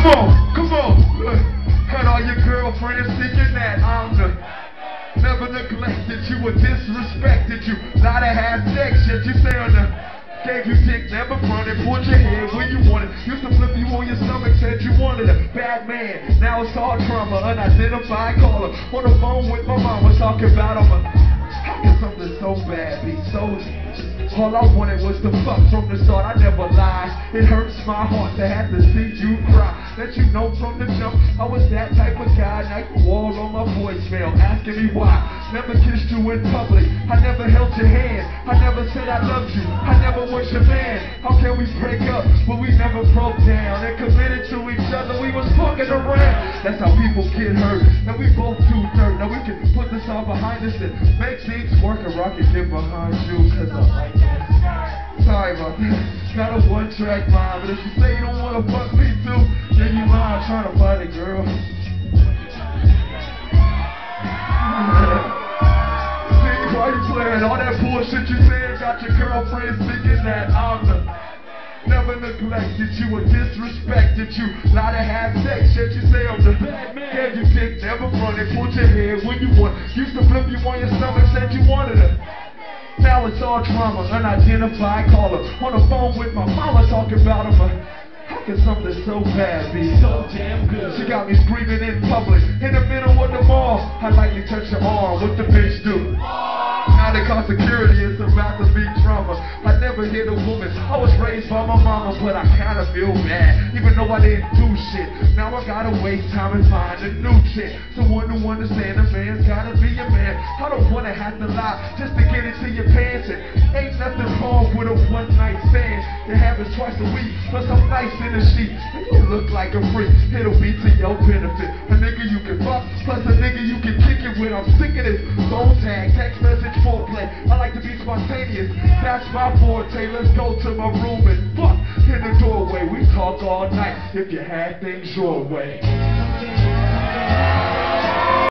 Come on, come on. Had all your girlfriends thinking that I'm the never neglected you or disrespected you. Lot of half sex shit you say on the gave you dick, never fronted, put your head where you wanted. Used to flip you on your stomach, said you wanted a bad man. Now it's all trauma, unidentified caller. On the phone with my mama talking about I'm a how can something so bad be so all I wanted was to fuck from the start, I never lied. It hurts my heart to have to see you cry. You know from the jump, I was that type of guy. You all on my voicemail, asking me why. Never kissed you in public, I never held your hand. I never said I loved you, I never was your man. How can we break up when we never broke down and committed to each other? We was fucking around. That's how people get hurt, and we both do dirt. Now we can put this all behind us and make things work, and I can get behind you, cause I like Sorry about that. Got a one track mind, but if you say you don't wanna fuck me too, then you lying trying to find a girl. See, why you playing all that bullshit you said Got your girlfriend thinking that I'm the Never neglected you or disrespected you. Lot of half sex shit you say I'm the bad man. Gave you dick, never fronted, put your head when you want. Used to flip you on your stomach, said you wanted it. All drama, unidentified caller. On the phone with my mama talking about him. How can something so bad be so damn good? She got me screaming in public, in the middle of the mall. I like to touch her arm, what the bitch do? Now they call security, it's about to be drama. I never hit a woman, I was raised by my mama, but I kinda feel bad. Even though I didn't do shit, now I gotta waste time and find a new chick. Someone who understand a man's gotta be a man. I don't wanna have to lie just to get into your Ain't nothing wrong with a one night stand. It happens twice a week, plus I'm nice in the sheet. And you look like a freak, it'll be to your benefit. A nigga you can fuck, plus a nigga you can kick it with. I'm sick of this phone tag, text message foreplay. I like to be spontaneous, that's my forte. Let's go to my room and fuck in the doorway. We talk all night if you had things your way.